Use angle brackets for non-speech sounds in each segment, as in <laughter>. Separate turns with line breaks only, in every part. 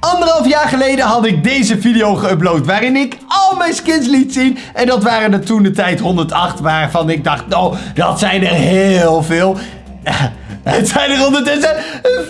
Anderhalf jaar geleden had ik deze video geüpload waarin ik al mijn skins liet zien. En dat waren er toen de tijd 108 waarvan ik dacht, nou, dat zijn er heel veel. <laughs> <laughs> Het zijn er ondertussen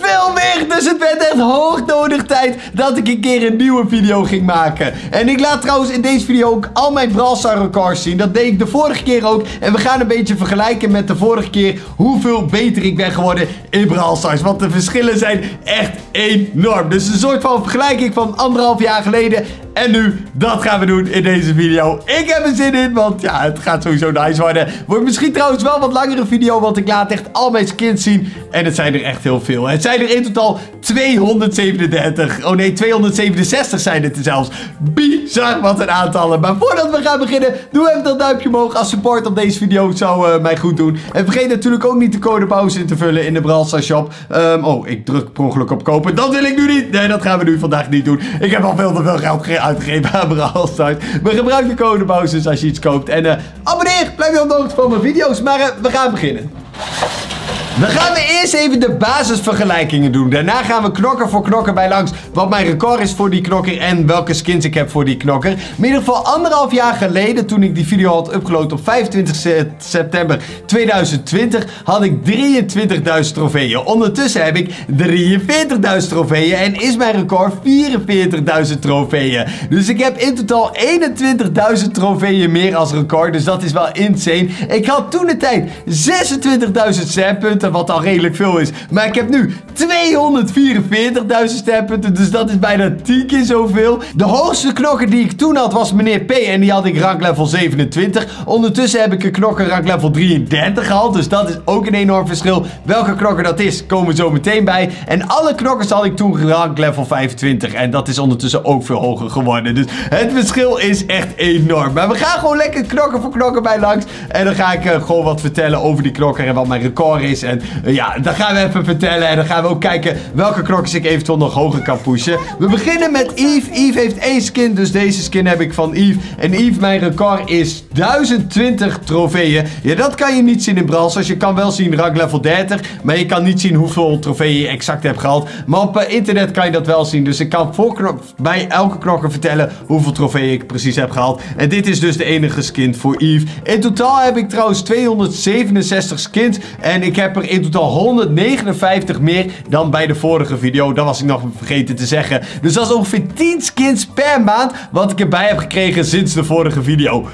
veel meer, dus het werd echt hoog nodig tijd dat ik een keer een nieuwe video ging maken. En ik laat trouwens in deze video ook al mijn Brawl Stars records zien. Dat deed ik de vorige keer ook. En we gaan een beetje vergelijken met de vorige keer hoeveel beter ik ben geworden in Brawl. Want de verschillen zijn echt enorm. Dus een soort van vergelijking van anderhalf jaar geleden en nu, dat gaan we doen in deze video. Ik heb er zin in, want ja, het gaat sowieso nice worden. Wordt misschien trouwens wel wat langere video, want ik laat echt al mijn skins zien. En het zijn er echt heel veel. Het zijn er in totaal 237. Oh nee, 267 zijn het zelfs. Bizar wat een aantallen. Maar voordat we gaan beginnen, doe even dat duimpje omhoog als support op deze video. Zou uh, mij goed doen. En vergeet natuurlijk ook niet de code pauze in te vullen in de Brawl Stars shop. Um, oh, ik druk per ongeluk op kopen. Dat wil ik nu niet. Nee, dat gaan we nu vandaag niet doen. Ik heb al veel te veel geld uitgegeven aan Brawl Stars. Maar gebruik de code pauze als je iets koopt. En uh, abonneer, blijf je op de hoogte van mijn video's. Maar uh, we gaan beginnen. Dan gaan we eerst even de basisvergelijkingen doen. Daarna gaan we knokker voor knokker bij langs. Wat mijn record is voor die knokker en welke skins ik heb voor die knokker. In ieder geval anderhalf jaar geleden, toen ik die video had upgeload op 25 september 2020, had ik 23.000 trofeeën. Ondertussen heb ik 43.000 trofeeën en is mijn record 44.000 trofeeën. Dus ik heb in totaal 21.000 trofeeën meer als record. Dus dat is wel insane. Ik had toen de tijd 26.000 wat al redelijk veel is. Maar ik heb nu 244.000 sterpunten, dus dat is bijna 10 keer zoveel. De hoogste knokker die ik toen had was meneer P en die had ik rank level 27. Ondertussen heb ik een knokker rank level 33 gehaald, dus dat is ook een enorm verschil. Welke knokker dat is, komen we zo meteen bij. En alle knokkers had ik toen rank level 25 en dat is ondertussen ook veel hoger geworden. Dus het verschil is echt enorm. Maar we gaan gewoon lekker knokker voor knokker bij langs. En dan ga ik uh, gewoon wat vertellen over die knokker en wat mijn record is. En uh, ja, dan gaan we even vertellen. En dan gaan we ook kijken welke knokkers ik eventueel nog hoger kan pushen. We beginnen met Eve. Eve heeft één skin, dus deze skin heb ik van Eve. En Eve, mijn record is 1020 trofeeën. Ja, dat kan je niet zien in Brawl Stars. Je kan wel zien rank level 30, maar je kan niet zien hoeveel trofeeën je exact hebt gehaald. Maar op uh, internet kan je dat wel zien. Dus ik kan voor bij elke knokker vertellen hoeveel trofeeën ik precies heb gehaald. En dit is dus de enige skin voor Eve. In totaal heb ik trouwens 267 skins. En ik heb er in totaal 159 meer dan bij de vorige video. Dat was ik nog vergeten te zeggen. Dus dat is ongeveer 10 skins per maand wat ik erbij heb gekregen sinds de vorige video.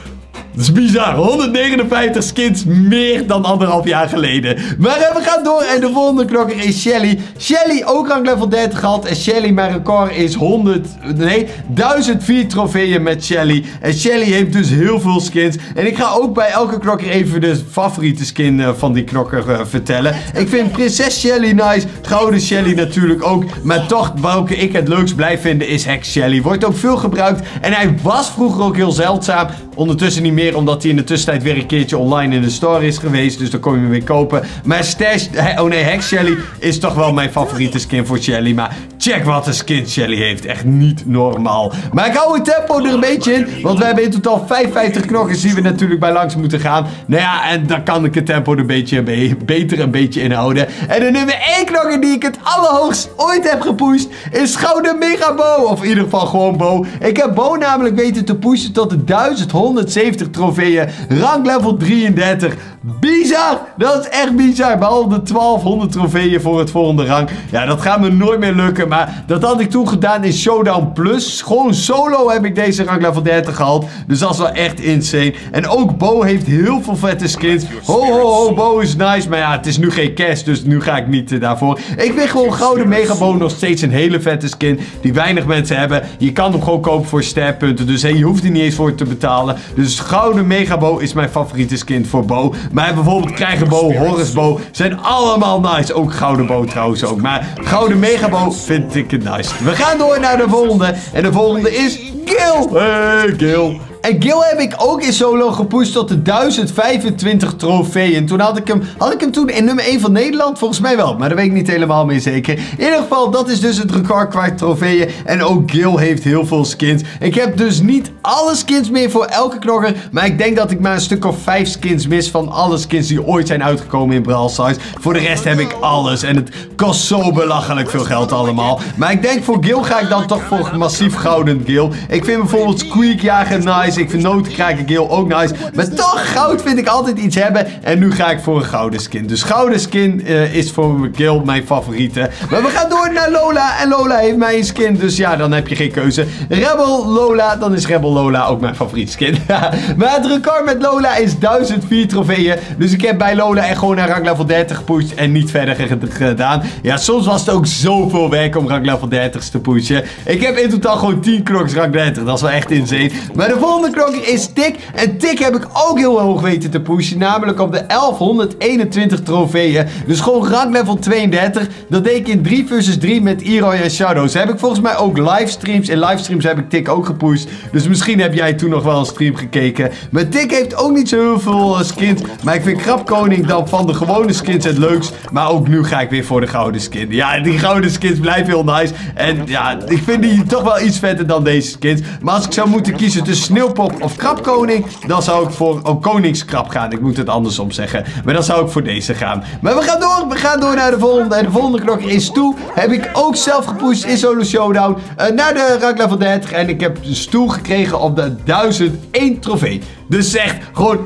Dat is bizar. 159 skins meer dan anderhalf jaar geleden. Maar uh, we gaan door. En de volgende knokker is Shelly. Shelly ook rank level 30 gehad. En Shelly, mijn record is 100... Nee, 1004 trofeeën met Shelly. En Shelly heeft dus heel veel skins. En ik ga ook bij elke knokker even de favoriete skin uh, van die knokker uh, vertellen. Ik vind Prinses Shelly nice. Gouden Shelly natuurlijk ook. Maar toch, welke ik het leukst blijf vinden is Hex Shelly. Wordt ook veel gebruikt. En hij was vroeger ook heel zeldzaam. Ondertussen niet meer, omdat hij in de tussentijd weer een keertje online in de store is geweest. Dus dan kon je hem weer kopen. Maar Stash, oh nee, Hex Shelly is toch wel mijn favoriete skin voor Shelly. Maar check wat een skin Shelly heeft. Echt niet normaal. Maar ik hou het tempo er een beetje in. Want we hebben in totaal 55 knokkers die we natuurlijk bij langs moeten gaan. Nou ja, en dan kan ik het tempo een beetje beter een beetje inhouden. En de nummer 1 knokker die ik het allerhoogst ooit heb gepusht is Gouden Mega Bo. Of in ieder geval gewoon Bo. Ik heb Bo namelijk weten te pushen tot de 1100 170 trofeeën. Rang level 33. Bizar! Dat is echt bizar. Behalve de 1200 trofeeën voor het volgende rang. Ja, dat gaat me nooit meer lukken. Maar dat had ik toen gedaan in Showdown Plus. Gewoon solo heb ik deze rang level 30 gehaald. Dus dat is wel echt insane. En ook Bo heeft heel veel vette skins. Ho, ho, ho. Bo is nice. Maar ja, het is nu geen cash. Dus nu ga ik niet uh, daarvoor. Ik vind gewoon Gouden Mega Bo nog steeds een hele vette skin. Die weinig mensen hebben. Je kan hem gewoon kopen voor sterpunten. Dus hey, je hoeft er niet eens voor te betalen. Dus Gouden Megabo is mijn favoriete skin voor Bo. Maar bijvoorbeeld Krijgenbo, Horusbo zijn allemaal nice. Ook Gouden Bo trouwens ook. Maar Gouden Megabo vind ik het nice. We gaan door naar de volgende. En de volgende is Gil. Hey Gil. En Gil heb ik ook in solo gepusht tot de 1025 trofeeën. Toen had ik hem, had ik hem toen in nummer 1 van Nederland? Volgens mij wel, maar dat weet ik niet helemaal meer zeker. In ieder geval, dat is dus het record qua trofeeën. En ook Gil heeft heel veel skins. Ik heb dus niet alle skins meer voor elke knokker. Maar ik denk dat ik maar een stuk of 5 skins mis van alle skins die ooit zijn uitgekomen in Brawl Stars. Voor de rest heb ik alles. En het kost zo belachelijk veel geld allemaal. Maar ik denk voor Gil ga ik dan toch voor massief gouden Gil. Ik vind bijvoorbeeld Squeakjager nice. Ik vind Notenkrijger Gil ook nice. Maar toch, goud vind ik altijd iets hebben. En nu ga ik voor een gouden skin. Dus gouden skin uh, is voor Gil mijn favoriete. Maar we gaan door naar Lola. En Lola heeft mij een skin. Dus ja, dan heb je geen keuze. Rebel Lola. Dan is Rebel Lola ook mijn favoriete skin. <laughs> maar het record met Lola is 1004 trofeeën. Dus ik heb bij Lola echt gewoon naar rang level 30 gepusht. En niet verder gedaan. Ja, soms was het ook zoveel werk om rang level 30 te pushen. Ik heb in totaal gewoon 10 knoks rang 30. Dat is wel echt insane. Maar de volgende knok is Tik. En Tik heb ik ook heel hoog weten te pushen. Namelijk op de 1121 trofeeën. Dus gewoon rang level 32. Dat deed ik in 3 versus 3 met Eroy en Shadows. Heb ik volgens mij ook livestreams. In livestreams heb ik Tik ook gepusht. Dus misschien heb jij toen nog wel een stream gekeken. Maar Tik heeft ook niet zo heel veel uh, skins. Maar ik vind Krabkoning dan van de gewone skins het leukst. Maar ook nu ga ik weer voor de gouden skin. Ja, die gouden skins blijven heel nice. En ja, ik vind die toch wel iets vetter dan deze skins. Maar als ik zou moeten kiezen tussen Sneeuwpop of Krabkoning, dan zou ik voor oh, Koningskrab gaan. Ik moet het andersom zeggen. Maar dan zou ik voor deze gaan. Maar we gaan door. We gaan door naar de volgende. En de volgende knok is toe. Heb ik ook zelf gepusht in Solo Showdown. Uh, naar de rank level 30. En ik heb stoel gekregen op de 1001 trofee. Dus echt gewoon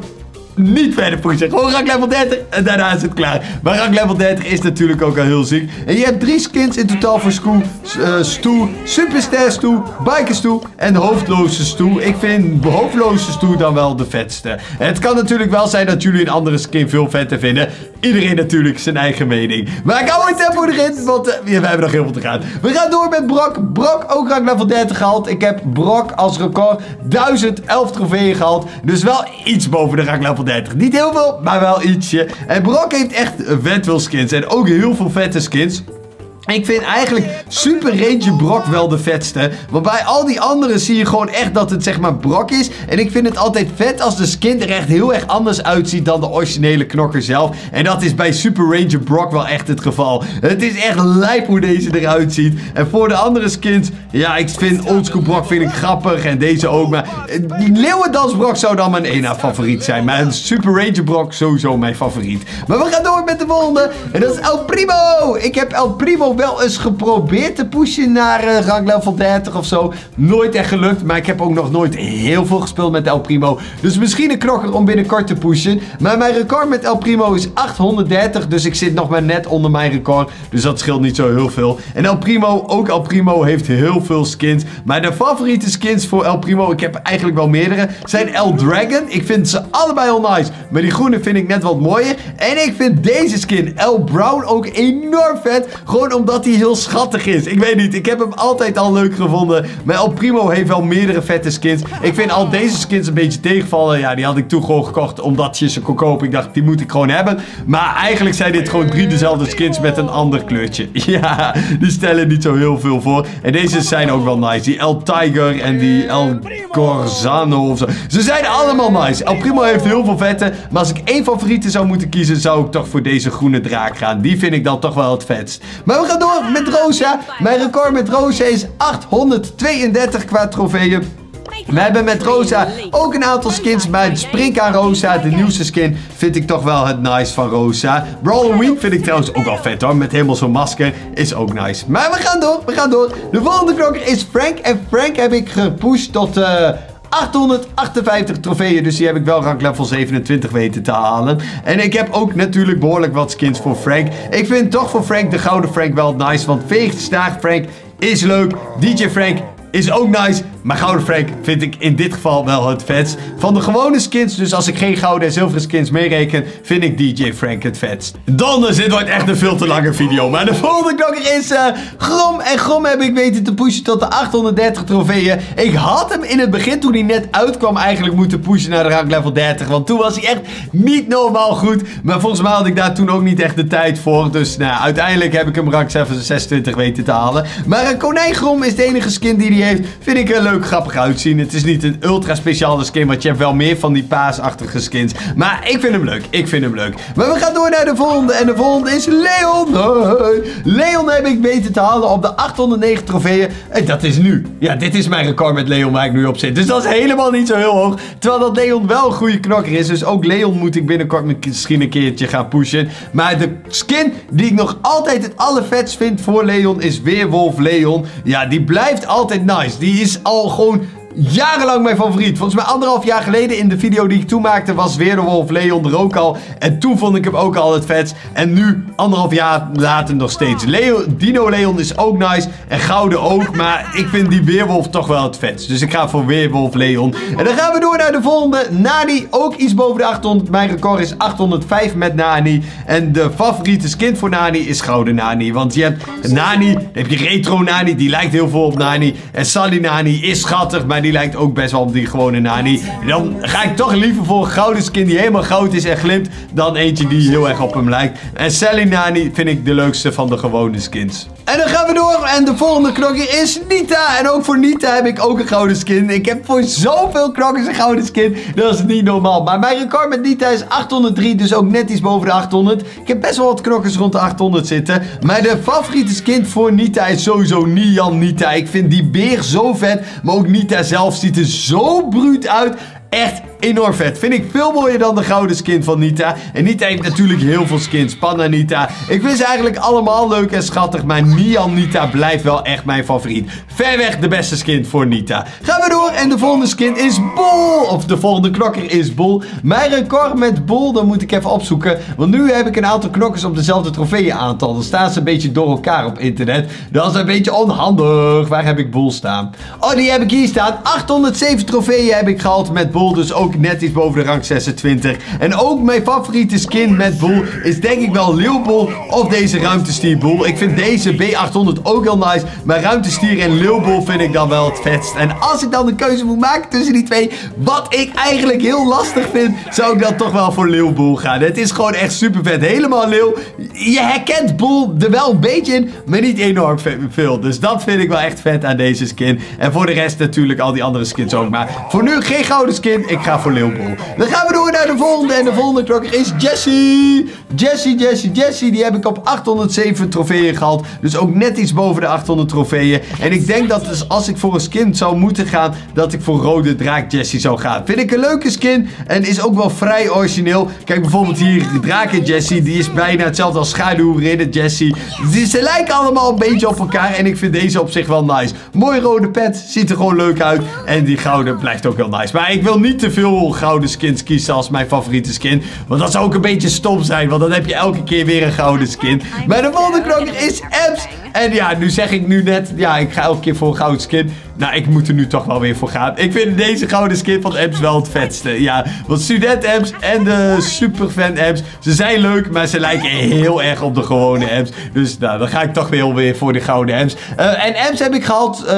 niet verder pushen. Gewoon rank level 30 en daarna is het klaar. Maar rank level 30 is natuurlijk ook al heel ziek. En je hebt drie skins in totaal voor Stoe, uh, Stoe Superster Stoe, Biker Stoe en hoofdloze Stoe. Ik vind hoofdloze Stoe dan wel de vetste. Het kan natuurlijk wel zijn dat jullie een andere skin veel vetter vinden. Iedereen natuurlijk zijn eigen mening. Maar ik hou het tempo erin, want uh, we hebben nog heel veel te gaan. We gaan door met Brok. Brok ook rank level 30 gehaald. Ik heb Brok als record 1011 trofeeën gehaald. Dus wel iets boven de rank level 30. Niet heel veel, maar wel ietsje. En Brock heeft echt veel skins. En ook heel veel vette skins. Ik vind eigenlijk Super Ranger Brock wel de vetste. Want bij al die anderen zie je gewoon echt dat het zeg maar Brock is. En ik vind het altijd vet als de skin er echt heel erg anders uitziet dan de originele knokker zelf. En dat is bij Super Ranger Brock wel echt het geval. Het is echt lijp hoe deze eruit ziet. En voor de andere skins, ja, ik vind Oldschool Brock vind ik grappig. En deze ook. Maar die Leeuwendans Brock zou dan mijn ene favoriet zijn. Maar Super Ranger Brock sowieso mijn favoriet. Maar we gaan door met de volgende. En dat is El Primo. Ik heb El Primo wel eens geprobeerd te pushen naar uh, rang level 30 of zo. Nooit echt gelukt, maar ik heb ook nog nooit heel veel gespeeld met El Primo. Dus misschien een knokker om binnenkort te pushen. Maar mijn record met El Primo is 830, dus ik zit nog maar net onder mijn record. Dus dat scheelt niet zo heel veel. En El Primo, ook El Primo heeft heel veel skins. Maar de favoriete skins voor El Primo, ik heb eigenlijk wel meerdere, zijn El Dragon. Ik vind ze allebei heel nice, maar die groene vind ik net wat mooier. En ik vind deze skin, El Brown, ook enorm vet. Gewoon omdat hij heel schattig is. Ik weet niet, ik heb hem altijd al leuk gevonden. Maar El Primo heeft wel meerdere vette skins. Ik vind al deze skins een beetje tegenvallen. Ja, die had ik toen gewoon gekocht omdat je ze kon kopen. Ik dacht, die moet ik gewoon hebben. Maar eigenlijk zijn dit gewoon drie dezelfde skins met een ander kleurtje. <laughs> Ja, die stellen niet zo heel veel voor. En deze zijn ook wel nice. Die El Tiger en die El Corzano of zo. Ze zijn allemaal nice. El Primo heeft heel veel vette. Maar als ik één favoriete zou moeten kiezen, zou ik toch voor deze groene draak gaan. Die vind ik dan toch wel het vetst. Maar we gaan door met Rosa. Mijn record met Rosa is 832 qua trofeeën. We hebben met Rosa ook een aantal skins, maar Sprinka Rosa, de nieuwste skin, vind ik toch wel het nice van Rosa. Brawler Week vind ik trouwens ook wel vet hoor, met helemaal zo'n masker, is ook nice. Maar we gaan door, we gaan door. De volgende knokker is Frank en Frank heb ik gepusht tot... Uh, 858 trofeeën, dus die heb ik wel rank level 27 weten te halen. En ik heb ook natuurlijk behoorlijk wat skins voor Frank. Ik vind toch voor Frank de gouden Frank wel nice, want veegstaag Frank is leuk. DJ Frank is ook nice. Maar gouden Frank vind ik in dit geval wel het vetst. Van de gewone skins, dus als ik geen gouden en zilveren skins meereken, vind ik DJ Frank het vetst. Donders, dit wordt echt een veel te lange video. Maar de volgende knokker is uh, Grom. En Grom heb ik weten te pushen tot de 830 trofeeën. Ik had hem in het begin, toen hij net uitkwam, eigenlijk moeten pushen naar de rank level 30. Want toen was hij echt niet normaal goed. Maar volgens mij had ik daar toen ook niet echt de tijd voor. Dus nou, uiteindelijk heb ik hem rank 26 weten te halen. Maar een konijngrom is de enige skin die hij vind ik er leuk grappig uitzien. Het is niet een ultra speciale skin, want je hebt wel meer van die paasachtige skins. Maar ik vind hem leuk, ik vind hem leuk. Maar we gaan door naar de volgende en de volgende is Leon. Leon heb ik weten te halen op de 809 trofeeën. En dat is nu. Ja, dit is mijn record met Leon waar ik nu op zit. Dus dat is helemaal niet zo heel hoog. Terwijl dat Leon wel een goede knokker is. Dus ook Leon moet ik binnenkort misschien een keertje gaan pushen. Maar de skin die ik nog altijd het allervetst vind voor Leon is Weerwolf Leon. Ja, die blijft altijd Die is al gewoon jarenlang mijn favoriet. Volgens mij anderhalf jaar geleden in de video die ik toen maakte was weer de Wolf Leon er ook al. En toen vond ik hem ook al het vetst. En nu, anderhalf jaar later nog steeds. Leo, Dino Leon is ook nice. En Gouden ook. Maar ik vind die Weerwolf toch wel het vetst. Dus ik ga voor Weerwolf Leon. En dan gaan we door naar de volgende. Nani, ook iets boven de 800. Mijn record is 805 met Nani. En de favoriete skin voor Nani is Gouden Nani. Want je hebt Nani, dan heb je Retro Nani. Die lijkt heel veel op Nani. En Sally Nani is schattig, maar die lijkt ook best wel op die gewone Nani. Dan ga ik toch liever voor een gouden skin die helemaal goud is en glimt. Dan eentje die heel erg op hem lijkt. En Sally Nani vind ik de leukste van de gewone skins. En dan gaan we door. En de volgende knokje is Nita. En ook voor Nita heb ik ook een gouden skin. Ik heb voor zoveel knokkers een gouden skin. Dat is niet normaal. Maar mijn record met Nita is 803. Dus ook net iets boven de 800. Ik heb best wel wat knokkers rond de 800 zitten. Maar de favoriete skin voor Nita is sowieso Nian Nita. Ik vind die beer zo vet. Maar ook Nita ziet er zo bruut uit. Echt enorm vet. Vind ik veel mooier dan de gouden skin van Nita. En Nita heeft natuurlijk heel veel skins. Panna Nita. Ik vind ze eigenlijk allemaal leuk en schattig. Maar Nian Nita blijft wel echt mijn favoriet. Ver weg de beste skin voor Nita. Gaan we door. En de volgende skin is Bol. Of de volgende knokker is Bol. Mijn record met Bol, dan moet ik even opzoeken. Want nu heb ik een aantal knokkers op dezelfde trofeeën aantal. Dan staan ze een beetje door elkaar op internet. Dat is een beetje onhandig. Waar heb ik Bol staan? Oh, die heb ik hier staan. 807 trofeeën heb ik gehaald met Bol. Dus ook net iets boven de rang 26. En ook mijn favoriete skin met Boel is denk ik wel Leeuwbol of deze Ruimtestierboel. Ik vind deze B800 ook heel nice. Maar Ruimtestier en Leeuwbol vind ik dan wel het vetst. En als ik dan een keuze moet maken tussen die twee, wat ik eigenlijk heel lastig vind, zou ik dan toch wel voor Leeuwbol gaan. Het is gewoon echt super vet. Helemaal leeuw. Je herkent Boel er wel een beetje in, maar niet enorm veel. Dus dat vind ik wel echt vet aan deze skin. En voor de rest natuurlijk al die andere skins ook. Maar voor nu geen gouden skin. Ik ga voor. Dan gaan we door naar de volgende. En de volgende klokker is Jessie. Jessie, Jessie, Jessie. Die heb ik op 807 trofeeën gehaald. Dus ook net iets boven de 800 trofeeën. En ik denk dat dus als ik voor een skin zou moeten gaan, dat ik voor rode draak Jessie zou gaan. Vind ik een leuke skin. En is ook wel vrij origineel. Kijk bijvoorbeeld hier, draken Jessie. Die is bijna hetzelfde als schaduwridder Jessie. Die, ze lijken allemaal een beetje op elkaar. En ik vind deze op zich wel nice. Mooi rode pet. Ziet er gewoon leuk uit. En die gouden blijft ook heel nice. Maar ik wil niet te veel gouden skins kiezen als mijn favoriete skin. Want dat zou ook een beetje stom zijn. Want dan heb je elke keer weer een gouden skin. Maar de is Ems. En ja, nu zeg ik nu net, ja, ik ga elke keer voor een gouden skin. Nou, ik moet er nu toch wel weer voor gaan. Ik vind deze gouden skin van Ems wel het vetste. Ja, want student Ems en de superfan Ems, ze zijn leuk, maar ze lijken heel erg op de gewone Ems. Dus nou, dan ga ik toch weer, weer voor de gouden Ems. Uh, en Ems heb ik gehad uh,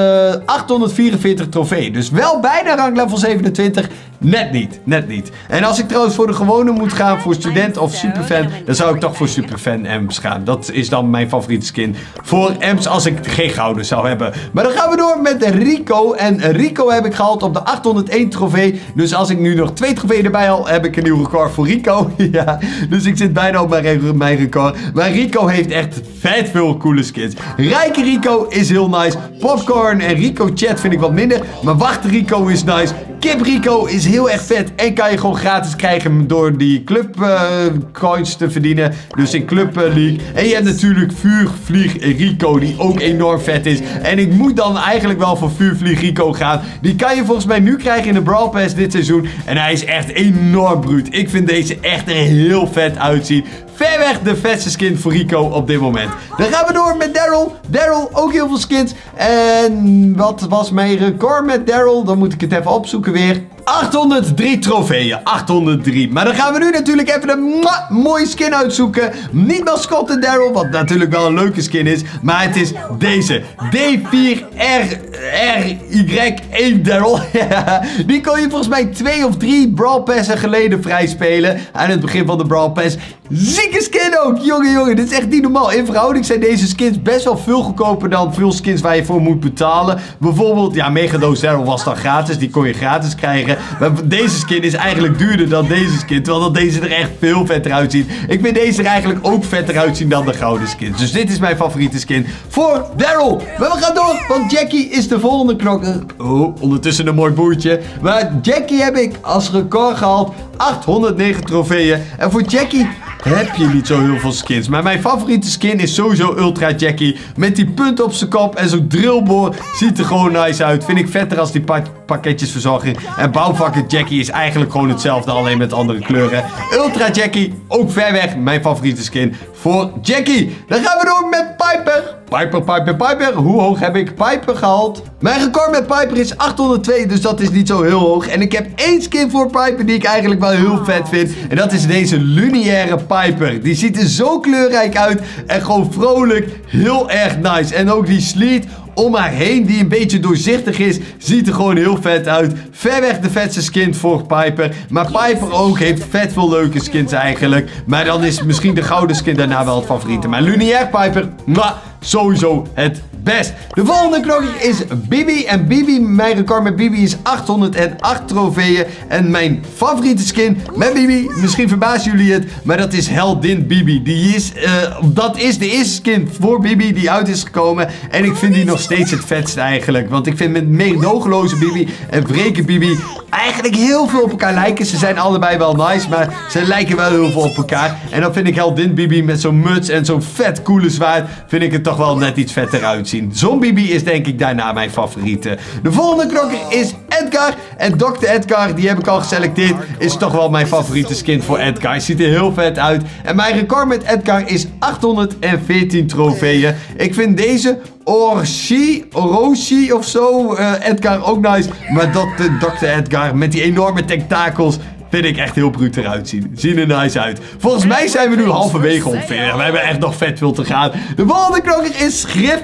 844 trofee. Dus wel bijna rang level 27. Net niet, net niet. En als ik trouwens voor de gewone moet gaan, voor student of superfan, dan zou ik toch voor superfan Ems gaan. Dat is dan mijn favoriete skin voor Ems als ik geen gouden zou hebben. Maar dan gaan we door met de Rico. En Rico heb ik gehaald op de 801 trofee. Dus als ik nu nog twee trofeeën erbij haal, heb ik een nieuw record voor Rico. <laughs> ja, dus ik zit bijna op mijn, record. Maar Rico heeft echt vet veel coole skins. Rijke Rico is heel nice. Popcorn en Rico Chat vind ik wat minder. Maar Wacht Rico is nice. Kip Rico is heel erg vet. En kan je gewoon gratis krijgen door die club uh, coins te verdienen. Dus in Club uh, League. En je hebt natuurlijk Vuurvlieg Rico, die ook enorm vet is. En ik moet dan eigenlijk wel voor Vuurvlieg Rico gaan. Die kan je volgens mij nu krijgen in de Brawl Pass dit seizoen. En hij is echt enorm bruut. Ik vind deze echt er heel vet uitzien. Ver weg de vetste skin voor Rico op dit moment. Dan gaan we door met Daryl. Daryl, ook heel veel skins. En wat was mijn record met Daryl? Dan moet ik het even opzoeken weer. 803 trofeeën. 803. Maar dan gaan we nu natuurlijk even een mooie skin uitzoeken. Niet mascotte Daryl, wat natuurlijk wel een leuke skin is. Maar het is deze. D4R RY1 Daryl. <laughs> die kon je volgens mij twee of drie Brawl Passen geleden vrijspelen. Aan het begin van de Brawl Pass. Zieke skin ook, jongen, jongen. Dit is echt niet normaal. In verhouding zijn deze skins best wel veel goedkoper dan veel skins waar je voor moet betalen. Bijvoorbeeld, ja, Megadoos Daryl was dan gratis. Die kon je gratis krijgen. Maar deze skin is eigenlijk duurder dan deze skin. Terwijl dat deze er echt veel vetter uitziet. Ik vind deze er eigenlijk ook vetter uitzien dan de gouden skins. Dus dit is mijn favoriete skin voor Daryl. Maar we gaan door, want Jackie is de volgende knokker. Oh, ondertussen een mooi boertje. Maar Jackie heb ik als record gehaald 809 trofeeën. En voor Jackie heb je niet zo heel veel skins. Maar mijn favoriete skin is sowieso Ultra Jackie. Met die punt op zijn kop en zo'n drillboor. Ziet er gewoon nice uit. Vind ik vetter als die pa pakketjesverzorging. En bouwvakker Jackie is eigenlijk gewoon hetzelfde. Alleen met andere kleuren. Ultra Jackie, ook ver weg mijn favoriete skin voor Jackie. Dan gaan we door met Piper. Piper, Piper, Piper. Hoe hoog heb ik Piper gehaald? Mijn record met Piper is 802, dus dat is niet zo heel hoog. En ik heb één skin voor Piper die ik eigenlijk wel heel vet vind. En dat is deze lineaire Piper. Die ziet er zo kleurrijk uit en gewoon vrolijk. Heel erg nice. En ook die sleet om haar heen die een beetje doorzichtig is. Ziet er gewoon heel vet uit. Ver weg de vetste skin voor Piper. Maar Piper ook heeft vet veel leuke skins eigenlijk. Maar dan is misschien de gouden skin daarna wel het favoriete. Maar Lunaire Piper, maar sowieso het best. De volgende knokker is Bibi. En Bibi, mijn record met Bibi is 808 trofeeën. En mijn favoriete skin met Bibi, misschien verbazen jullie het, maar dat is Heldin Bibi. Die is, uh, dat is de eerste skin voor Bibi die uit is gekomen. En ik vind die nog steeds het vetste eigenlijk. Want ik vind met meedogenloze Bibi en wreken Bibi eigenlijk heel veel op elkaar lijken. Ze zijn allebei wel nice, maar ze lijken wel heel veel op elkaar. En dan vind ik Heldin Bibi met zo'n muts en zo'n vet coole zwaard, vind ik het toch wel net iets vetter uitzien. Zombie is denk ik daarna mijn favoriete. De volgende knokker is Edgar. En Dr. Edgar, die heb ik al geselecteerd, is toch wel mijn favoriete skin voor Edgar. Ziet er heel vet uit. En mijn record met Edgar is 814 trofeeën. Ik vind deze Orshi, Orochi of zo. Uh, Edgar ook nice. Maar dat Dr. Edgar met die enorme tentakels vind ik echt heel bruut eruit zien. Zien er nice uit. Volgens mij zijn we nu halverwege ongeveer. We hebben echt nog vet veel te gaan. De volgende knokker is Grif.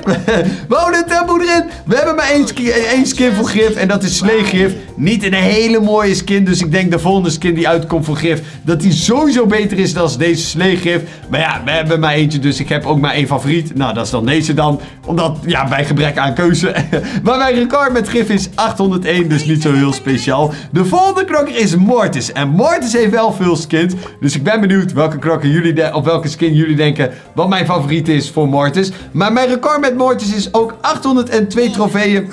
Houden het tempo erin. We hebben maar één, één skin voor Grif. En dat is Sleegrif. Niet een hele mooie skin. Dus ik denk de volgende skin die uitkomt voor Grif. Dat die sowieso beter is dan deze Sleegrif. Maar ja, we hebben maar eentje. Dus ik heb ook maar één favoriet. Nou, dat is dan deze dan. Omdat, ja, bij gebrek aan keuze. <laughs> maar mijn record met Grif is 801. Dus niet zo heel speciaal. De volgende knokker is Mortis. En Mortis heeft wel veel skins. Dus ik ben benieuwd welke knokker jullie op welke skin jullie denken wat mijn favoriet is voor Mortis. Maar mijn record met Mortis is ook 802 trofeeën.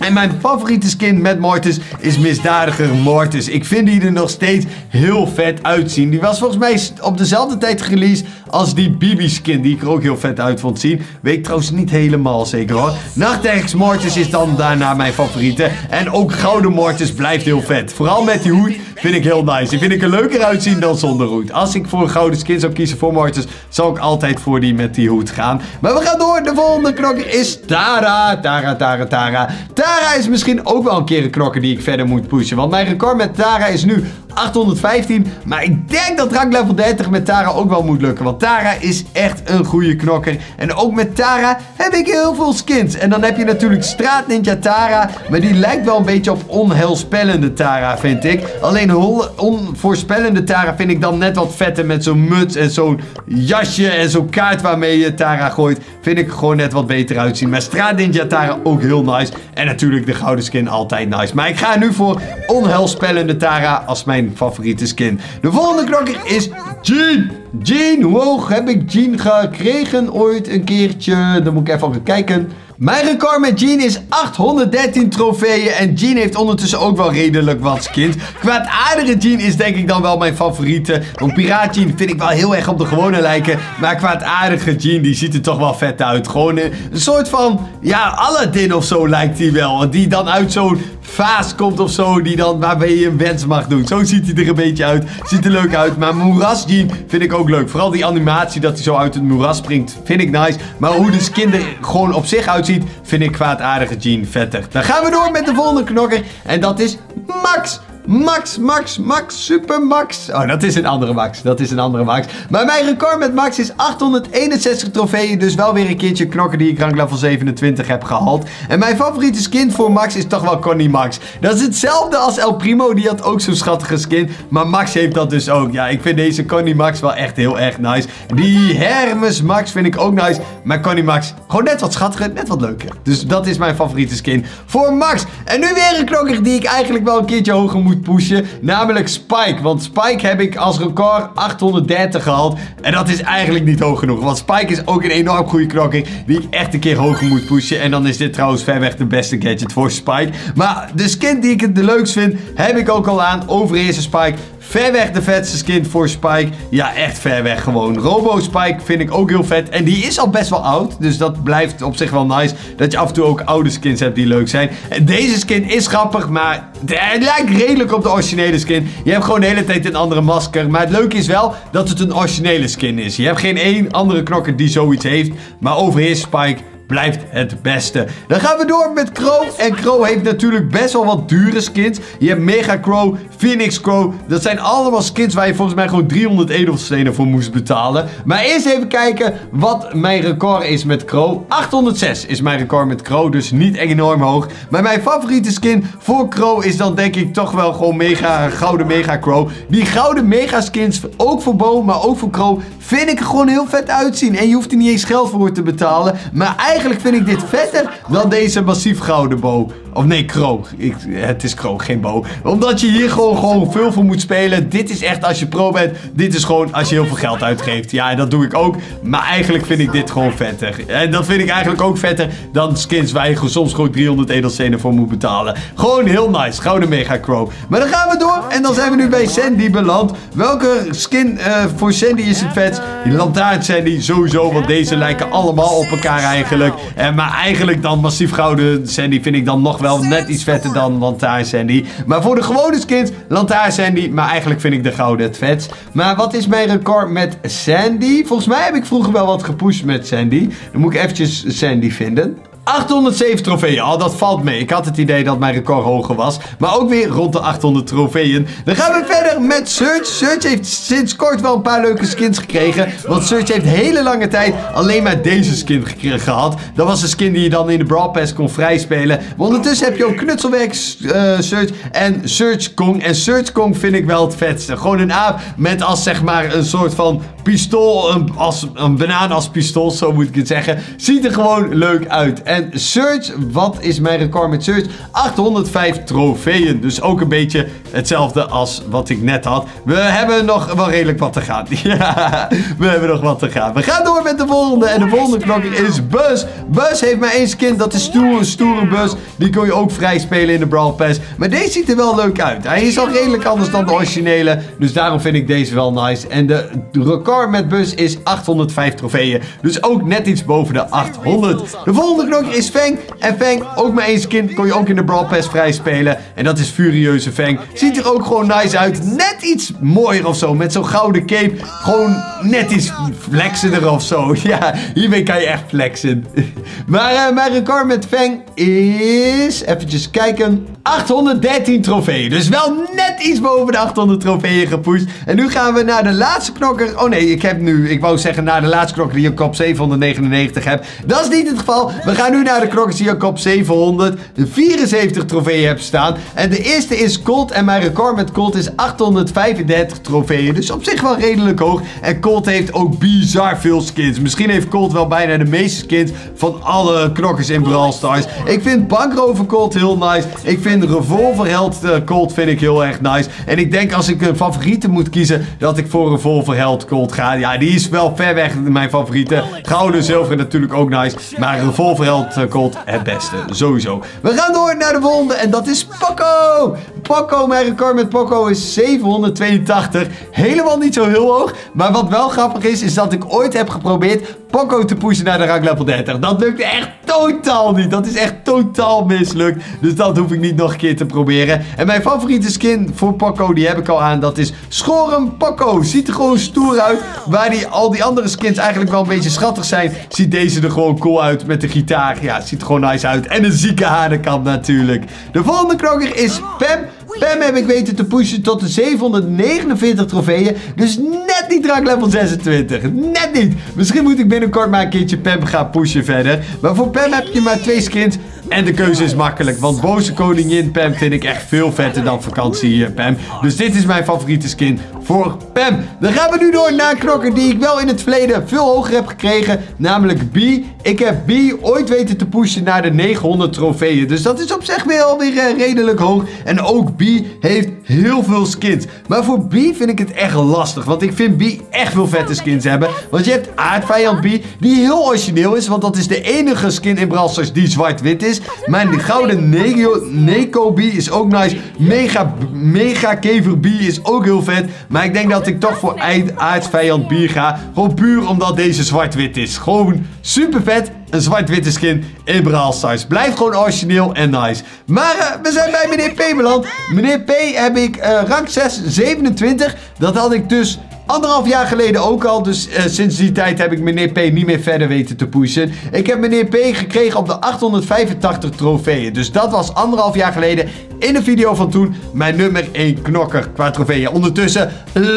En mijn favoriete skin met Mortis is misdadiger Mortis. Ik vind die er nog steeds heel vet uitzien. Die was volgens mij op dezelfde tijd released als die Bibi skin. Die ik er ook heel vet uit vond zien. Weet ik trouwens niet helemaal zeker hoor. Nachtex Mortis is dan daarna mijn favoriete. En ook Gouden Mortis blijft heel vet. Vooral met die hoed vind ik heel nice. Die vind ik er leuker uitzien dan zonder hoed. Als ik voor een gouden skin zou kiezen voor Mortis, zou ik altijd voor die met die hoed gaan. Maar we gaan door. De volgende knokker is Tara. Tara, Tara, Tara. Tara is misschien ook wel een keer een knokker die ik verder moet pushen. Want mijn record met Tara is nu 815. Maar ik denk dat rank level 30 met Tara ook wel moet lukken. Want Tara is echt een goede knokker. En ook met Tara heb ik heel veel skins. En dan heb je natuurlijk Straat Ninja Tara. Maar die lijkt wel een beetje op onheilspellende Tara, vind ik. Alleen onvoorspellende Tara vind ik dan net wat vetter. Met zo'n muts en zo'n jasje en zo'n kaart waarmee je Tara gooit. Vind ik gewoon net wat beter uitzien. Maar Straat Ninja Tara ook heel nice. En natuurlijk de gouden skin altijd nice. Maar ik ga nu voor onheilspellende Tara als mijn favoriete skin. De volgende knokker is Jean. Jean, hoe hoog heb ik Jean gekregen ooit een keertje? Dan moet ik even kijken. Mijn record met Jean is 813 trofeeën. En Jean heeft ondertussen ook wel redelijk wat skins. Kwaadaardige Jean is denk ik dan wel mijn favoriete. Want Piraat Jean vind ik wel heel erg op de gewone lijken. Maar kwaadaardige Jean, die ziet er toch wel vet uit. Gewoon een, soort van, ja, Aladdin of zo lijkt hij wel. Die dan uit zo'n vaas komt of zo. Die dan, waarbij je een wens mag doen. Zo ziet hij er een beetje uit. Ziet er leuk uit. Maar Moeras Jean vind ik ook leuk. Vooral die animatie dat hij zo uit het moeras springt. Vind ik nice. Maar hoe de skin er gewoon op zich uitziet. Vind ik kwaadaardige Jean vetter. Dan gaan we door met de volgende knokker. En dat is Max. Max, Max, Max, Super Max. Oh, dat is een andere Max. Dat is een andere Max. Maar mijn record met Max is 861 trofeeën. Dus wel weer een keertje knokken die ik rank level 27 heb gehaald. En mijn favoriete skin voor Max is toch wel Connie Max. Dat is hetzelfde als El Primo. Die had ook zo'n schattige skin. Maar Max heeft dat dus ook. Ja, ik vind deze Connie Max wel echt heel erg nice. Die Hermes Max vind ik ook nice. Maar Connie Max, gewoon net wat schattiger, net wat leuker. Dus dat is mijn favoriete skin voor Max. En nu weer een knokker die ik eigenlijk wel een keertje hoger moet pushen. Namelijk Spike. Want Spike heb ik als record 830 gehaald. En dat is eigenlijk niet hoog genoeg. Want Spike is ook een enorm goede knokker die ik echt een keer hoger moet pushen. En dan is dit trouwens ver weg de beste gadget voor Spike. Maar de skin die ik het de leukst vind, heb ik ook al aan. Overheersen Spike. Ver weg de vetste skin voor Spike. Ja, echt ver weg gewoon. Robo Spike vind ik ook heel vet. En die is al best wel oud. Dus dat blijft op zich wel nice. Dat je af en toe ook oude skins hebt die leuk zijn. En deze skin is grappig, maar het lijkt redelijk op de originele skin. Je hebt gewoon de hele tijd een andere masker. Maar het leuke is wel dat het een originele skin is. Je hebt geen één andere knokker die zoiets heeft. Maar overheerst Spike blijft het beste. Dan gaan we door met Crow. En Crow heeft natuurlijk best wel wat dure skins. Je hebt Mega Crow, Phoenix Crow. Dat zijn allemaal skins waar je volgens mij gewoon 300 edelstenen voor moest betalen. Maar eerst even kijken wat mijn record is met Crow. 806 is mijn record met Crow, dus niet enorm hoog. Maar mijn favoriete skin voor Crow is dan denk ik toch wel gewoon mega gouden Mega Crow. Die gouden Mega skins, ook voor Bo, maar ook voor Crow, vind ik er gewoon heel vet uitzien. En je hoeft er niet eens geld voor te betalen. Maar eigenlijk eigenlijk vind ik dit vetter dan deze massief gouden bow. Of nee, Kro. Ik, het is Kro, geen Bo. Omdat je hier gewoon, gewoon veel voor moet spelen. Dit is echt als je pro bent. Dit is gewoon als je heel veel geld uitgeeft. Ja, en dat doe ik ook. Maar eigenlijk vind ik dit gewoon vetter. En dat vind ik eigenlijk ook vetter dan skins waar je soms gewoon 300 edelstenen voor moet betalen. Gewoon heel nice. Gouden Mega Crow. Maar dan gaan we door. En dan zijn we nu bij Sandy beland. Welke skin uh, voor Sandy is het vet? Die lantaarn Sandy sowieso. Want deze lijken allemaal op elkaar eigenlijk. En, maar eigenlijk dan massief gouden Sandy vind ik dan nog wel net iets vetter dan Lantaarn Sandy. Maar voor de gewone skins, Lantaarn Sandy. Maar eigenlijk vind ik de gouden het vet. Maar wat is mijn record met Sandy? Volgens mij heb ik vroeger wel wat gepusht met Sandy. Dan moet ik eventjes Sandy vinden. 807 trofeeën. Oh, dat valt mee. Ik had het idee dat mijn record hoger was. Maar ook weer rond de 800 trofeeën. Dan gaan we verder met Search. Search heeft sinds kort wel een paar leuke skins gekregen. Want Search heeft hele lange tijd alleen maar deze skin gehad. Dat was een skin die je dan in de Brawl Pass kon vrijspelen. Maar ondertussen heb je ook knutselwerk uh, Search en Search Kong. En Search Kong vind ik wel het vetste. Gewoon een aap met als zeg maar een soort van pistool. Een, als, een banaan als pistool, zo moet ik het zeggen. Ziet er gewoon leuk uit. En Search, wat is mijn record met Search? 805 trofeeën. Dus ook een beetje hetzelfde als wat ik net had. We hebben nog wel redelijk wat te gaan. <laughs> ja, we hebben nog wat te gaan. We gaan door met de volgende. En de volgende knok is Buzz. Buzz heeft maar één skin. Dat is stoere, stoere. Die kun je ook vrij spelen in de Brawl Pass. Maar deze ziet er wel leuk uit. Hij is al redelijk anders dan de originele. Dus daarom vind ik deze wel nice. En de record met Buzz is 805 trofeeën. Dus ook net iets boven de 800. De volgende knok is Fang. En Fang, ook maar één skin, kon je ook in de Brawl Pass vrij spelen. En dat is Furieuze Fang. Ziet er ook gewoon nice uit. Net iets mooier of zo. Met zo'n gouden cape. Gewoon net iets flexender of zo. <laughs> Ja, hiermee kan je echt flexen. <laughs> Maar uh, mijn record met Fang is... Even kijken. 813 trofeeën. Dus wel net iets boven de 800 trofeeën gepusht. En nu gaan we naar de laatste knokker. Oh nee, ik heb nu... Ik wou zeggen naar de laatste knokker die ik op 799 heb. Dat is niet het geval. We gaan nu naar de knokkers die ik op 774 trofeeën heb staan. En de eerste is Colt. En mijn record met Colt is 835 trofeeën. Dus op zich wel redelijk hoog. En Colt heeft ook bizar veel skins. Misschien heeft Colt wel bijna de meeste skins van alle knokkers in Brawl Stars. Ik vind Bankrover Colt heel nice. Ik vind vind Revolverheld uh, Colt vind ik heel erg nice. En ik denk als ik een favoriete moet kiezen, dat ik voor Revolverheld Colt ga. Ja, die is wel ver weg mijn favoriete. Gouden, zilver natuurlijk ook nice. Maar Revolverheld uh, Colt het beste. Sowieso. We gaan door naar de volgende en dat is Poco. Poco, mijn record met Poco is 782. Helemaal niet zo heel hoog. Maar wat wel grappig is, is dat ik ooit heb geprobeerd Poco te pushen naar de rank level 30. Dat lukte echt totaal niet. Dat is echt totaal mislukt. Dus dat hoef ik niet nog een keer te proberen. En mijn favoriete skin voor Poco, die heb ik al aan. Dat is Schoren Poco. Ziet er gewoon stoer uit. Waar die, al die andere skins eigenlijk wel een beetje schattig zijn, ziet deze er gewoon cool uit met de gitaar. Ja, ziet er gewoon nice uit. En een zieke harenkant natuurlijk. De volgende knokker is Pam. Pam heb ik weten te pushen tot de 749 trofeeën. Dus net niet rank level 26. Net niet. Misschien moet ik binnenkort maar een keertje Pam gaan pushen verder. Maar voor Pam heb je maar twee skins. En de keuze is makkelijk, want Boze Koningin Pam vind ik echt veel vetter dan vakantie eh, Pam. Dus dit is mijn favoriete skin voor Pam. Dan gaan we nu door naar een knokker die ik wel in het verleden veel hoger heb gekregen. Namelijk B. Ik heb B ooit weten te pushen naar de 900 trofeeën. Dus dat is op zich wel weer uh, redelijk hoog. En ook B heeft heel veel skins. Maar voor B vind ik het echt lastig. Want ik vind B echt veel vette skins hebben. Want je hebt aardvijand B die heel origineel is. Want dat is de enige skin in Brawl die zwart-wit is. Mijn gouden Neko B is ook nice. Mega, mega Kever B is ook heel vet. Maar ik denk dat ik toch voor aardsvijand B ga. Gewoon puur omdat deze zwart-wit is. Gewoon super vet. Een zwart-witte skin in Stars. Blijft gewoon origineel en nice. Maar uh, we zijn bij meneer P beland. Meneer P heb ik uh, rank 6, 27. Dat had ik dus Anderhalf jaar geleden ook al, dus uh, sinds die tijd heb ik meneer P niet meer verder weten te pushen. Ik heb meneer P gekregen op de 885 trofeeën. Dus dat was anderhalf jaar geleden in de video van toen mijn nummer 1 knokker qua trofeeën. Ondertussen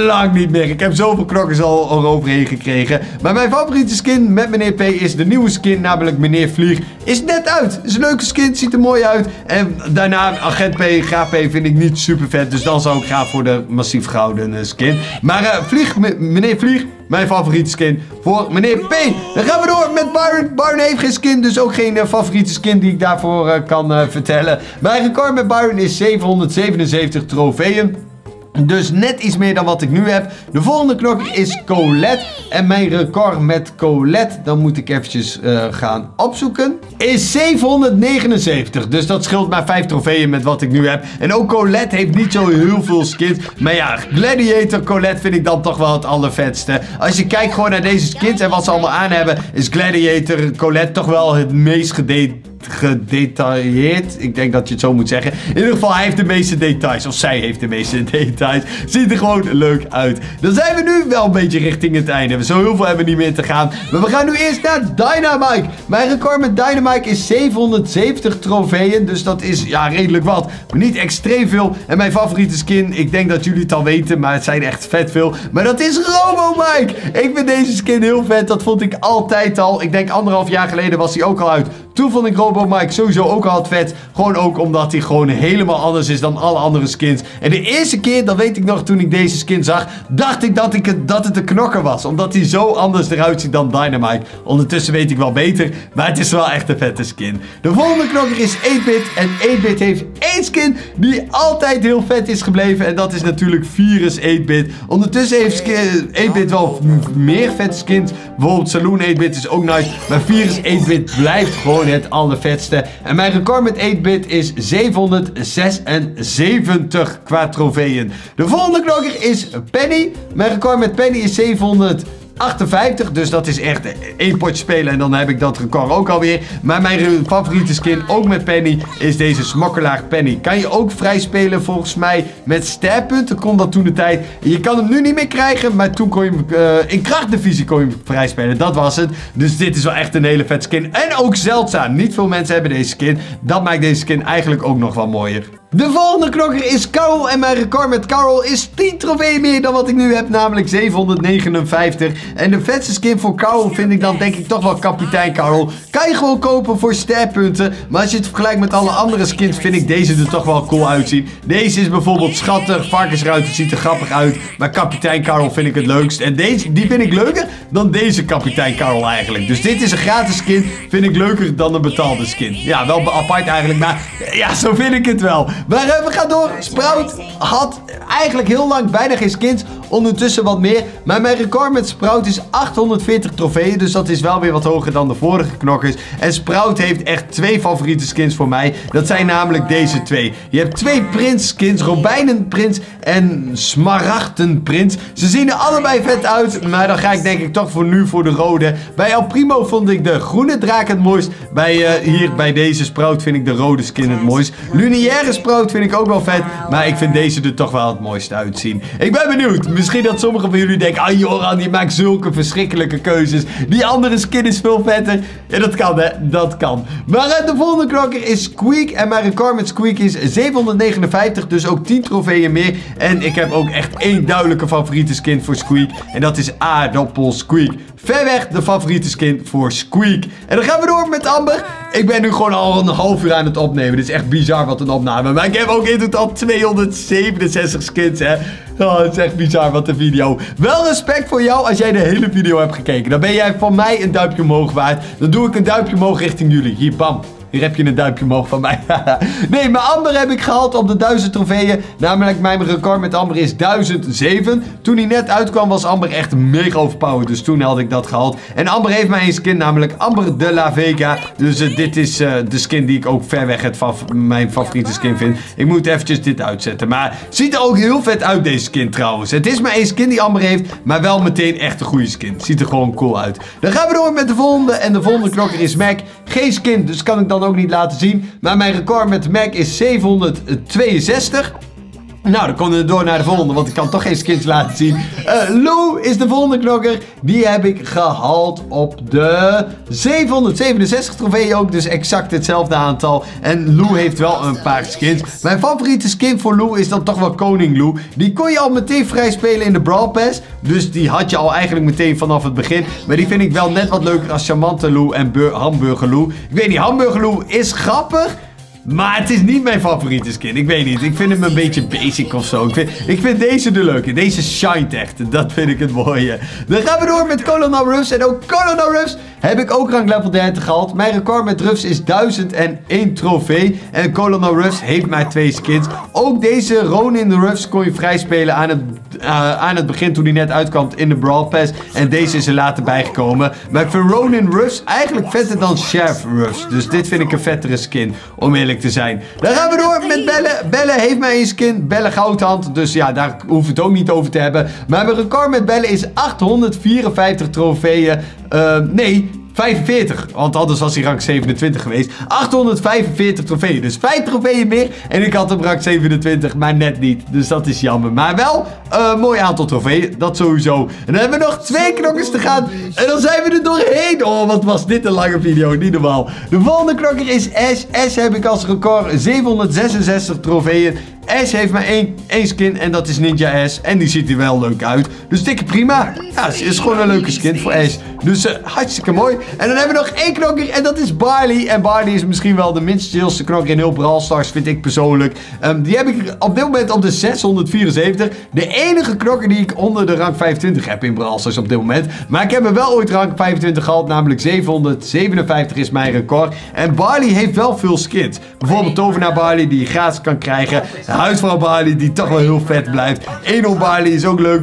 lang niet meer. Ik heb zoveel knokkers al, overheen gekregen. Maar mijn favoriete skin met meneer P is de nieuwe skin, namelijk meneer Vlieg. Is net uit. Is een leuke skin, ziet er mooi uit. En daarna Agent P, Graaf P vind ik niet super vet. Dus dan zou ik gaan voor de massief gouden eh, skin. Maar uh, Vlieg, meneer Vlieg, mijn favoriete skin voor meneer P. Dan gaan we door met Byron. Byron heeft geen skin, dus ook geen uh, favoriete skin die ik daarvoor uh, kan uh, vertellen. Mijn record met Byron is 777 trofeeën. Dus net iets meer dan wat ik nu heb. De volgende knok is Colette. En mijn record met Colette, dan moet ik eventjes uh, gaan opzoeken, is 779. Dus dat scheelt maar 5 trofeeën met wat ik nu heb. En ook Colette heeft niet zo heel veel skins. Maar ja, Gladiator Colette vind ik dan toch wel het allervetste. Als je kijkt gewoon naar deze skins en wat ze allemaal aan hebben, is Gladiator Colette toch wel het meest gedetailleerd gedetailleerd. Ik denk dat je het zo moet zeggen. In ieder geval, hij heeft de meeste details. Of zij heeft de meeste <laughs> details. Ziet er gewoon leuk uit. Dan zijn we nu wel een beetje richting het einde. Zo heel veel hebben we niet meer te gaan. Maar we gaan nu eerst naar Dynamite. Mijn record met Dynamite is 770 trofeeën. Dus dat is ja redelijk wat. Maar niet extreem veel. En mijn favoriete skin, ik denk dat jullie het al weten. Maar het zijn echt vet veel. Maar dat is Robo Mike. Ik vind deze skin heel vet. Dat vond ik altijd al. Ik denk anderhalf jaar geleden was hij ook al uit. Toen vond ik Robo Mike sowieso ook al vet. Gewoon ook omdat hij gewoon helemaal anders is dan alle andere skins. En de eerste keer, dat weet ik nog toen ik deze skin zag, dacht ik dat, ik dat het een knokker was. Omdat hij zo anders eruit ziet dan Dynamite. Ondertussen weet ik wel beter, maar het is wel echt een vette skin. De volgende knokker is 8-bit. En 8-bit heeft één skin die altijd heel vet is gebleven. En dat is natuurlijk Virus 8-bit. Ondertussen heeft 8-bit wel meer vette skins. Bijvoorbeeld Saloon 8-bit is ook nice. Maar Virus 8-bit blijft gewoon het allervetste. En mijn record met 8-bit is 776 qua trofeeën. De volgende knokker is Penny. Mijn record met Penny is 700. 58, dus dat is echt één potje spelen en dan heb ik dat record ook alweer. Maar mijn favoriete skin, ook met Penny, is deze smokkelaar Penny. Kan je ook vrij spelen volgens mij met sterpunten, kon dat toen de tijd. Je kan hem nu niet meer krijgen, maar toen kon je hem, uh, in krachtdivisie kon je vrij spelen. Dat was het. Dus dit is wel echt een hele vet skin. En ook zeldzaam. Niet veel mensen hebben deze skin. Dat maakt deze skin eigenlijk ook nog wel mooier. De volgende knokker is Carol en mijn record met Carol is 10 trofeeën meer dan wat ik nu heb, namelijk 759. En de vetste skin voor Carol vind ik dan denk ik toch wel kapitein Carol. Kan je gewoon kopen voor sterpunten, maar als je het vergelijkt met alle andere skins vind ik deze er toch wel cool uitzien. Deze is bijvoorbeeld schattig, varkensruiter ziet er grappig uit, maar kapitein Carol vind ik het leukst. En deze, die vind ik leuker dan deze kapitein Carol eigenlijk. Dus dit is een gratis skin, vind ik leuker dan een betaalde skin. Ja, wel apart eigenlijk, maar ja, zo vind ik het wel. We gaan door. Sprout had eigenlijk heel lang bijna geen skins. Ondertussen wat meer. Maar mijn record met Sprout is 840 trofeeën. Dus dat is wel weer wat hoger dan de vorige knokkers. En Sprout heeft echt twee favoriete skins voor mij. Dat zijn namelijk deze twee. Je hebt twee Prins skins. Robijnenprins en Smaragdenprins. Ze zien er allebei vet uit. Maar dan ga ik denk ik toch voor nu voor de rode. Bij El Primo vond ik de groene draak het mooist. Bij, uh, hier bij deze Sprout vind ik de rode skin het mooist. Lumière Sprout vind ik ook wel vet. Maar ik vind deze er toch wel het mooiste uitzien. Ik ben benieuwd. Misschien dat sommigen van jullie denken, ah Joran, die maakt zulke verschrikkelijke keuzes. Die andere skin is veel vetter. Ja, dat kan hè, dat kan. Maar uh, de volgende knokker is Squeak. En mijn record met Squeak is 759, dus ook 10 trofeeën meer. En ik heb ook echt één duidelijke favoriete skin voor Squeak. En dat is Aardappel Squeak. Ver weg de favoriete skin voor Squeak. En dan gaan we door met Amber. Ik ben nu gewoon al een half uur aan het opnemen. Dit is echt bizar wat een opname. Maar ik heb ook in totaal 267 skins, hè. Oh, het is echt bizar wat de video. Wel respect voor jou als jij de hele video hebt gekeken. Dan ben jij van mij een duimpje omhoog waard. Dan doe ik een duimpje omhoog richting jullie. Hier, bam. Hier heb je een duimpje omhoog van mij. <laughs> nee, maar Amber heb ik gehaald op de 1000 trofeeën. Namelijk mijn record met Amber is 1007. Toen hij net uitkwam was Amber echt mega overpowered. Dus toen had ik dat gehaald. En Amber heeft mij een skin, namelijk Amber de la Vega. Dus uh, dit is uh, de skin die ik ook ver weg het fa mijn favoriete skin vind. Ik moet eventjes dit uitzetten. Maar ziet er ook heel vet uit deze skin trouwens. Het is maar één skin die Amber heeft. Maar wel meteen echt een goede skin. Ziet er gewoon cool uit. Dan gaan we door met de volgende. En de volgende knokker is Mac. Geen skin, dus kan ik dan ook niet laten zien. Maar mijn record met Mac is 762. Nou, dan komen we door naar de volgende, want ik kan toch geen skins laten zien. Uh, Lou is de volgende knokker. Die heb ik gehaald op de 767 trofee ook. Dus exact hetzelfde aantal. En Lou heeft wel een paar skins. Mijn favoriete skin voor Lou is dan toch wel Koning Lou. Die kon je al meteen vrij spelen in de Brawl Pass. Dus die had je al eigenlijk meteen vanaf het begin. Maar die vind ik wel net wat leuker als Charmante Lou en Hamburger Lou. Ik weet niet, Hamburger Lou is grappig. Maar het is niet mijn favoriete skin. Ik weet niet. Ik vind hem een beetje basic of zo. Ik vind, deze de leuke. Deze shine echt. Dat vind ik het mooie. Dan gaan we door met Colonel Ruffs. En ook Colonel Ruffs heb ik ook rank level 30 gehaald. Mijn record met Ruffs is 1001 trofee. En Colonel Ruffs heeft maar twee skins. Ook deze Ronin Ruffs kon je vrij spelen aan het, uh, aan het begin toen hij net uitkwam in de Brawl Pass. En deze is er later bijgekomen. Maar ik vind Ronin Ruffs eigenlijk vetter dan Chef Ruffs. Dus dit vind ik een vettere skin. Om eerlijk te zijn. Dan gaan we door met Belle. Belle heeft mij een skin. Belle Goudhand. Dus ja, daar hoef het ook niet over te hebben. Maar mijn record met Belle is 854 trofeeën. Uh, nee, 45. Want anders was hij rank 27 geweest. 845 trofeeën. Dus 5 trofeeën meer. En ik had hem rank 27, maar net niet. Dus dat is jammer. Maar wel een mooi aantal trofeeën. Dat sowieso. En dan hebben we nog twee knokkers te gaan. En dan zijn we er doorheen. Oh, wat was dit een lange video. Niet normaal. De volgende knokker is Ash. Ash heb ik als record 766 trofeeën. Ash heeft maar één, één skin en dat is Ninja Ash. En die ziet er wel leuk uit. Dus dikke prima. Ja, het is gewoon een leuke skin voor Ash. Dus uh, hartstikke mooi. En dan hebben we nog één knokker en dat is Barley. En Barley is misschien wel de minst chillste knokker in heel Brawl Stars, vind ik persoonlijk. Um, die heb ik op dit moment op de 674. De enige knokker die ik onder de rank 25 heb in Brawl Stars op dit moment. Maar ik heb er wel ooit rank 25 gehad, namelijk 757 is mijn record. En Barley heeft wel veel skins. Bijvoorbeeld Tovenaar Barley die je gratis kan krijgen. Huisvrouw Barley die toch wel heel vet blijft. Enel Barley is ook leuk.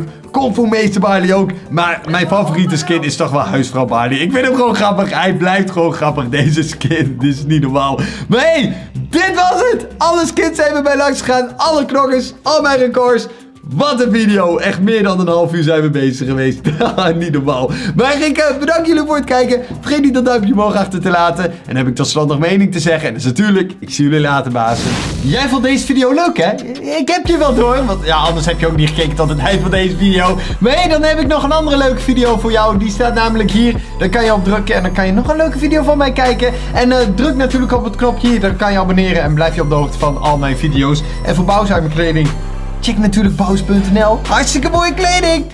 Meester Barley ook. Maar mijn favoriete skin is toch wel Huisvrouw Barley. Ik vind hem gewoon grappig. Hij blijft gewoon grappig, deze skin. <laughs> Dit is niet normaal. Maar hey, dit was het. Alle skins zijn bij langs gegaan. Alle knokkers, al mijn records. Wat een video. Echt meer dan een half uur zijn we bezig geweest. <laughs> niet normaal. Maar ik uh, bedank jullie voor het kijken. Vergeet niet dat duimpje omhoog achter te laten. En dan heb ik tot slot nog mening te zeggen. En dat is natuurlijk, ik zie jullie later bazen. Jij vond deze video leuk hè? Ik heb je wel door. Want ja, anders heb je ook niet gekeken tot het eind van deze video. Maar hey, dan heb ik nog een andere leuke video voor jou. Die staat namelijk hier. Daar kan je op drukken. En dan kan je nog een leuke video van mij kijken. En uh, druk natuurlijk op het knopje hier. Dan kan je abonneren. En blijf je op de hoogte van al mijn video's. En voor mijn kleding Check natuurlijk bouws.nl. Hartstikke mooie kleding!